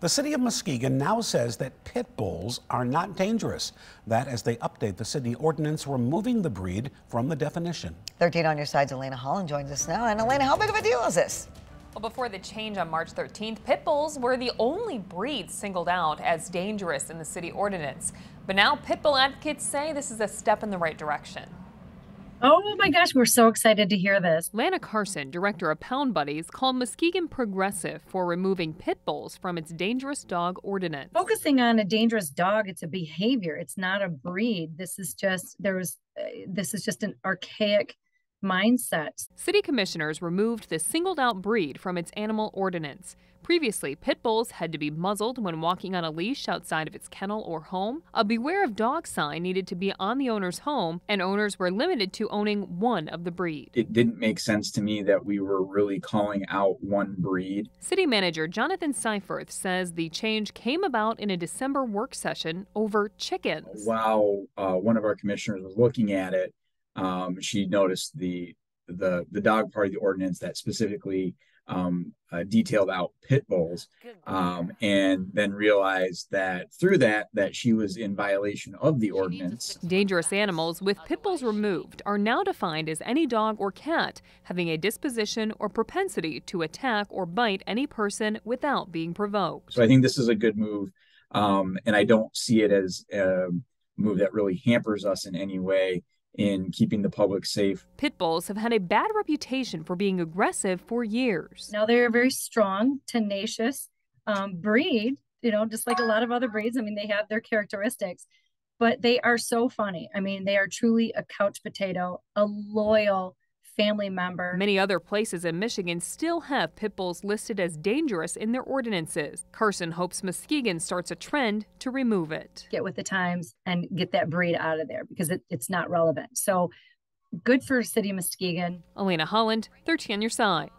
The city of Muskegon now says that pit bulls are not dangerous. That as they update the city ordinance removing the breed from the definition. 13 on your side's Elena Holland joins us now. And Elena, how big of a deal is this? Well, before the change on March 13th, pit bulls were the only breed singled out as dangerous in the city ordinance. But now pit bull advocates say this is a step in the right direction. Oh my gosh, we're so excited to hear this. Lana Carson, director of Pound Buddies, called Muskegon progressive for removing pit bulls from its dangerous dog ordinance. Focusing on a dangerous dog, it's a behavior, it's not a breed. This is just there was uh, this is just an archaic mindset. City commissioners removed the singled out breed from its animal ordinance. Previously, pit bulls had to be muzzled when walking on a leash outside of its kennel or home. A beware of dog sign needed to be on the owner's home, and owners were limited to owning one of the breed. It didn't make sense to me that we were really calling out one breed. City manager Jonathan Seyferth says the change came about in a December work session over chickens. While uh, one of our commissioners was looking at it, um, she noticed the the the dog part of the ordinance that specifically um, uh, detailed out pit bulls, um, and then realized that through that that she was in violation of the ordinance. Dangerous animals with pit bulls removed are now defined as any dog or cat having a disposition or propensity to attack or bite any person without being provoked. So I think this is a good move, um, and I don't see it as a move that really hampers us in any way in keeping the public safe. Pit bulls have had a bad reputation for being aggressive for years. Now they're a very strong, tenacious um, breed, you know, just like a lot of other breeds. I mean, they have their characteristics, but they are so funny. I mean, they are truly a couch potato, a loyal, family member. Many other places in Michigan still have pit bulls listed as dangerous in their ordinances. Carson hopes Muskegon starts a trend to remove it. Get with the times and get that breed out of there because it, it's not relevant. So good for City Muskegon. Elena Holland, 13 on your side.